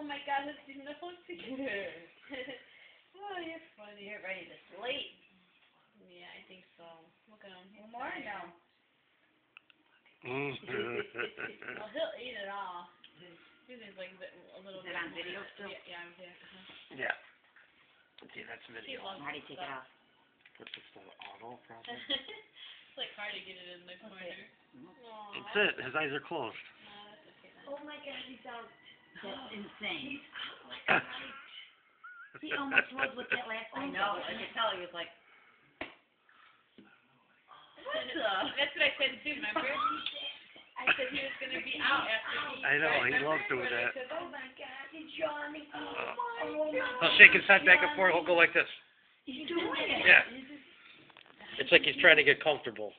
oh my god, let's do nose together. oh, you're funny. You're ready to sleep. Yeah, I think so. Look at him. He's One more tired. now. Mm. Well, he'll eat it all. He is like a little Is it bit on more- video still? Yeah, yeah, I'm here. Uh-huh. yeah. See, that's He video. loves Marty, take it off. What's this, the auto problem? it's like hard to get it in the Okay. corner. Aw. That's it. His eyes are closed. Nah, that's okay then. Oh my God, he's out. That's insane. Oh He almost was with that last I know, I could tell he was like. What the? That's what I said too, remember? I said he was gonna be out after he. I know, he remember? loves doing that. said, Oh my god, it's Johnny. Oh my He'll shake his head back and forth. He'll go like this. He's doing it. Yeah. It's like he's trying to get comfortable.